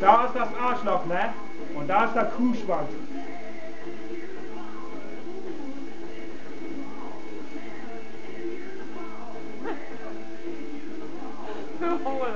Da ist das Arschloch, ne? Und da ist der Kuhschwanz. Oh,